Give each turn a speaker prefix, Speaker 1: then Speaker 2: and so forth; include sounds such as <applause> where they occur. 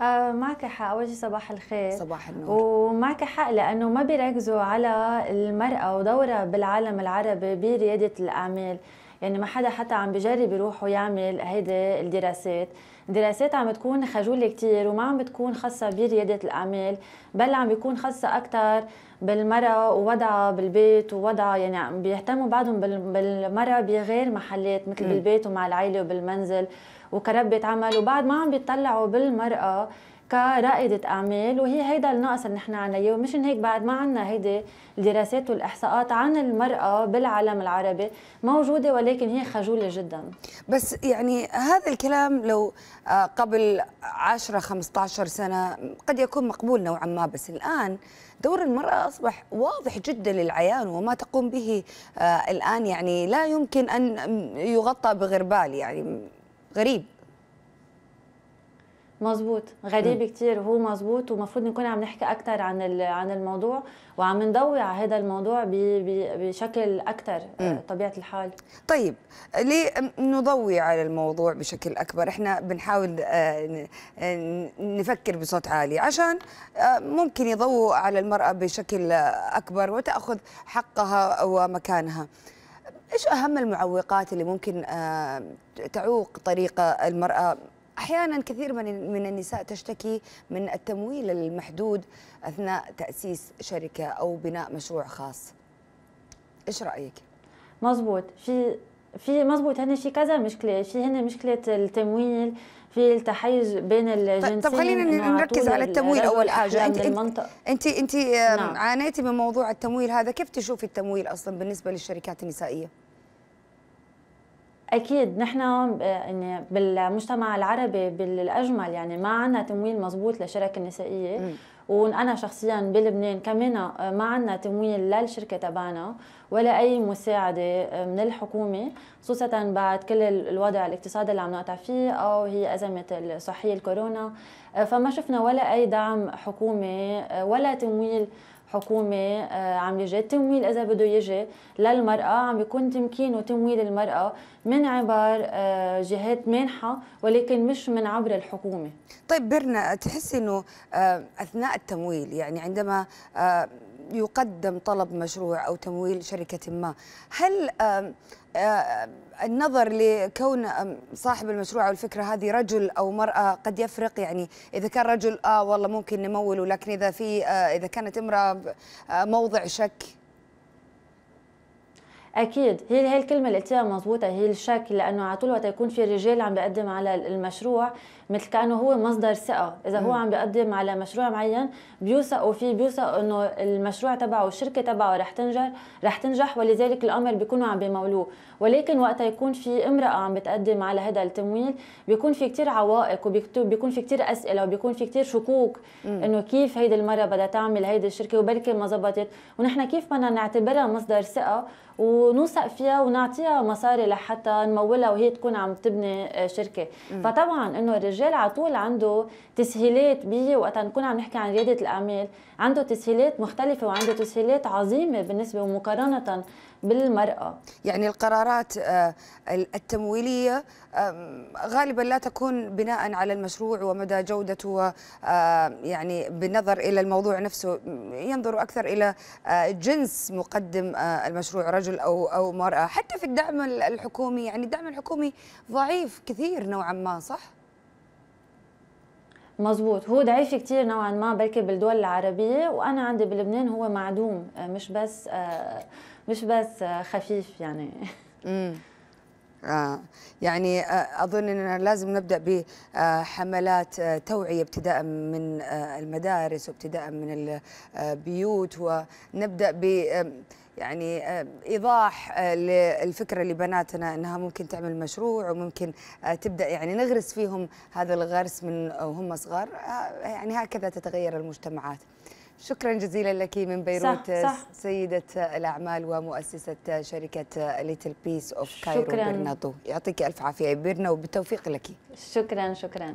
Speaker 1: آه معك حق. أول شيء صباح الخير.
Speaker 2: صباح النور.
Speaker 1: ومعك حق لأنه ما بيركزوا على المرأة ودورها بالعالم العربي برياده الاعمال يعني ما حدا حتى عم بجرب يروح ويعمل هيدي الدراسات دراسات عم بتكون خجولة كتير وما عم بتكون خاصة بريادة الأعمال بل عم بيكون خاصة أكثر بالمرأة ووضعها بالبيت ووضعها يعني عم بيهتموا بعضهم بالمرأة بغير محلات مثل. بالبيت ومع العائلة وبالمنزل وكربة عمل وبعد ما عم بيطلعوا بالمرأة كرائدة أعمال وهي هيدا النقص اللي نحن عنا إياه ومشان هيك بعد ما عنا هيدي الدراسات والإحصاءات عن المرأة بالعالم العربي موجودة ولكن هي خجولة جدا.
Speaker 2: بس يعني هذا الكلام لو آه، قبل 10 15 سنة قد يكون مقبول نوعا ما. بس الآن دور المرأة أصبح واضح جدا للعيان وما تقوم به آه، الآن. يعني لا يمكن أن يغطى بغربال يعني غريب.
Speaker 1: مزبوط غريب كثير وهو مزبوط ومفروض نكون عم نحكي أكثر عن عن الموضوع وعم نضوي على هذا الموضوع بشكل أكثر آه، طبيعة الحال.
Speaker 2: طيب ليه نضوي على الموضوع بشكل أكبر؟ إحنا بنحاول آه، نفكر بصوت عالي عشان آه، ممكن يضووا على المرأة بشكل أكبر وتأخذ حقها ومكانها. إيش أهم المعوقات اللي ممكن تعوق طريق المرأة أحيانا كثير من من النساء تشتكي من التمويل المحدود أثناء تأسيس شركة أو بناء مشروع خاص. إيش رأيك؟
Speaker 1: مزبوط في في مزبوط هن في كذا مشكلة. في هن مشكلة التمويل في التحيز بين الجنسين
Speaker 2: طب خلينا نركز على التمويل أول حاجة. أنت أنت أنت, أنت نعم. عانيتي من موضوع التمويل هذا. كيف تشوفي التمويل أصلا بالنسبة للشركات النسائية؟
Speaker 1: أكيد نحن يعني بالمجتمع العربي بالأجمل يعني ما عندنا تمويل مزبوط للشركه النسائيه م. وأنا شخصيا بلبنان كمان ما عندنا تمويل للشركة تبعنا ولا أي مساعدة من الحكومة خصوصا بعد كل الوضع الاقتصادي اللي عم نقطع فيه أو هي أزمة الصحيه الكورونا فما شفنا ولا أي دعم حكومي ولا تمويل حكومة آه، عم يجي التمويل إذا بده يجي للمرأة عم بيكون تمكين وتمويل المرأة من عبر آه، جهات مانحه ولكن مش من عبر الحكومة.
Speaker 2: طيب بيرنا تحسي إنه آه، أثناء التمويل يعني عندما يقدم طلب مشروع أو تمويل شركة ما هل النظر لكون صاحب المشروع أو الفكرة هذه رجل أو مرأة قد يفرق. يعني إذا كان رجل آه والله ممكن نموله لكن إذا في آه إذا كانت امرأة آه موضع شك
Speaker 1: أكيد. هي هي الكلمة اللي قلتيها مضبوطه هي الشك لأنه على طول وقت يكون في رجال عم بيقدم على المشروع مثل كأنه هو مصدر ثقة. إذا هو عم بيقدم على مشروع معين بيوثقوا فيه بيوثقوا إنه المشروع تبعه الشركة تبعه رح تنجح رح تنجح ولذلك الأمر بيكونوا عم بيمولوه. ولكن وقت يكون في امرأة عم بتقدم على هذا التمويل بيكون في كثير عوائق وبيكون في كثير أسئلة وبيكون في كثير شكوك إنه كيف هيدي المرأة بدها تعمل هيدي الشركة وبركي ما زبطت. ونحن كيف بدنا نعتبرها مصدر ثقة؟ ونوثق فيها ونعطيها مصاري لحتى نمولها وهي تكون عم تبني شركة. فطبعا إنه الرجال على طول عنده تسهيلات بي وقت نكون عم نحكي عن ريادة الأعمال عنده تسهيلات مختلفة وعنده تسهيلات عظيمة بالنسبة ومقارنة بالمرأة.
Speaker 2: يعني القرارات آه، التمويلية غالبا لا تكون بناء على المشروع ومدى جودته آه، يعني بالنظر إلى الموضوع نفسه. ينظر أكثر إلى آه، جنس مقدم المشروع رجل أو أو مرأة. حتى في الدعم الحكومي يعني الدعم الحكومي ضعيف كثير نوعا ما صح؟
Speaker 1: مزبوط هو ضعيف كثير نوعا ما بركي بالدول العربية وأنا عندي بلبنان هو معدوم مش بس مش بس خفيف يعني. <laughs>
Speaker 2: آه يعني آه أظن إننا لازم نبدأ بحملات آه توعية ابتداء من آه المدارس وابتداء من البيوت ونبدأ ب يعني إيضاح للفكرة لبناتنا إنها ممكن تعمل مشروع وممكن تبدأ يعني نغرس فيهم هذا الغرس من وهم صغار. يعني هكذا تتغير المجتمعات. شكرا جزيلا لك من بيروت صح صح. سيدة الأعمال ومؤسسة شركة Little Piece of Cairo شكرا. برناطو يعطيك ألف عافية بيرنا وبالتوفيق لك
Speaker 1: شكرا شكرا